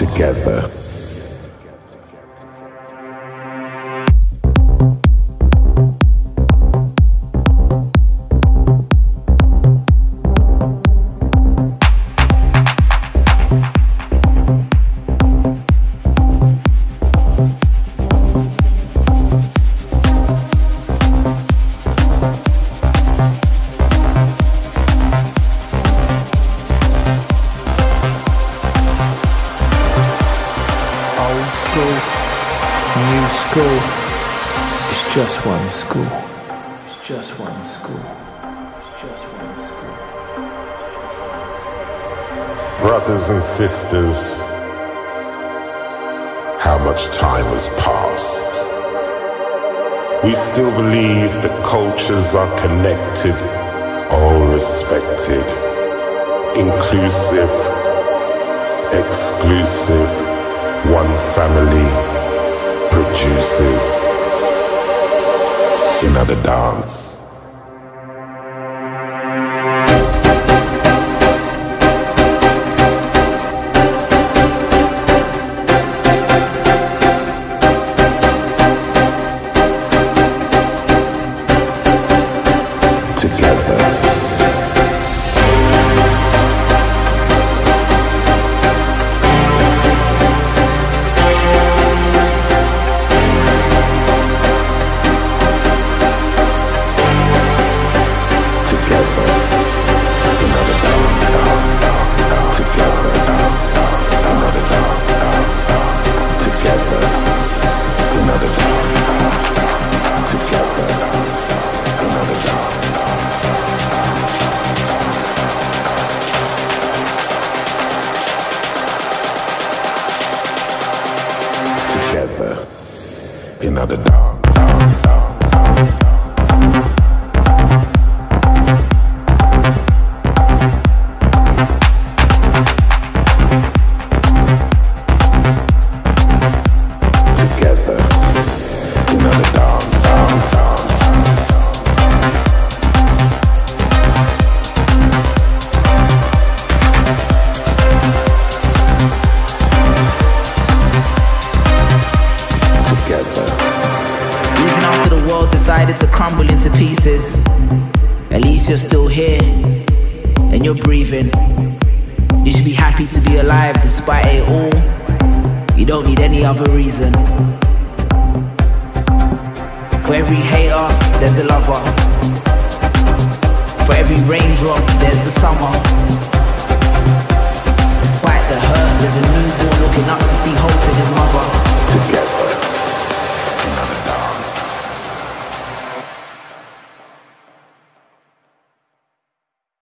together. School. It's just one school. It's just one school. It's just one school. Brothers and sisters, how much time has passed? We still believe the cultures are connected, all respected, inclusive, exclusive, one family another dance. Together. In dog, dance. dance, the world decided to crumble into pieces, at least you're still here and you're breathing. You should be happy to be alive despite it all. You don't need any other reason. For every hater, there's a lover.